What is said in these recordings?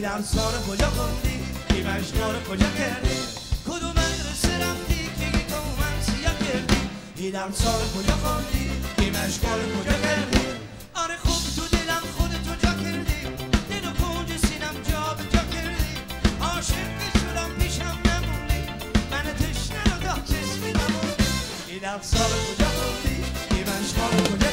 درسا رو کجا خوندی؟ این مشقا رو کجا کردی؟ کدوم مدرسه رفتی؟ که گی تو من سیاه کردی؟ این رو کجا خوندی؟ این مشقا رو کجا کردی؟ آره خوب تو دلم خودتو جا کردی. دل و کنج سینم جا به جا کردی. عاشق شدم پیشم نموندی. من تشنه رو تا چشمی نموندی. این رو کجا خوندی؟ این مشقا رو کجا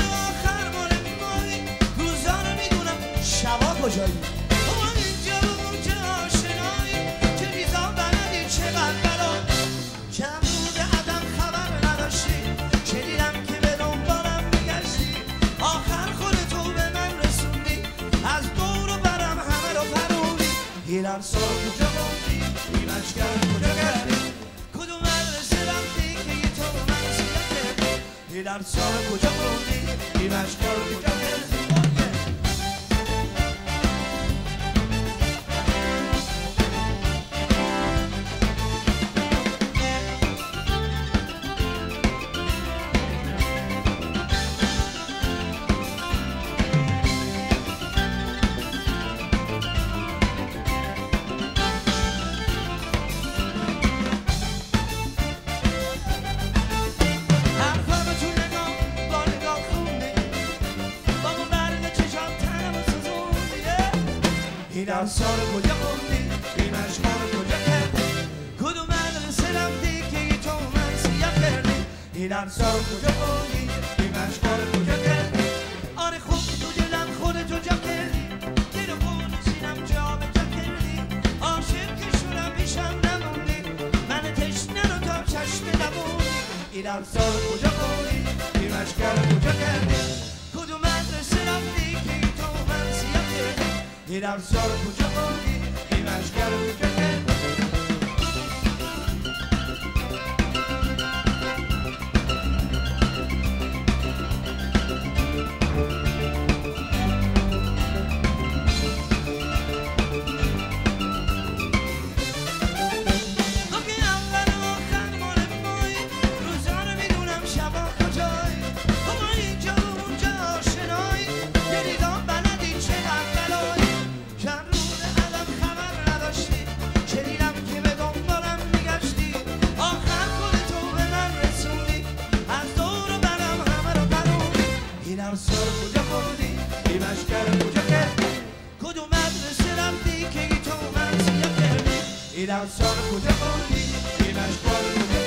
و آخر مال مایی روزا رو می‌دونم. شبا کجایی؟ سال کجا موندی این مشکل کجا کردی کدوم مدرسه رفتی که یه تو به من سیاه کردی؟ این سال کجا مشکل کجا کردی این درسا رو کجا خوندی؟ این مشقا رو کجا کردی؟ کدوم مدرسه رفتی که تو من سیاه کردی؟ این درسا رو کجا خوندی؟ این مشقا رو کجا کردی؟ آره خوب تو دلم خودتو جا کردی. دل و خون سینم جا به جا کردی. عاشق که شدم پیشم نموندی. من تشنه رو تا چشم نموندی. این درسا رو کجا خوندی؟ این مشقا رو کجا کردی؟ درسا رو کجا؟ رو کجا کردی که ای تو من سیاه کردی این عرصه رو کجا خوردی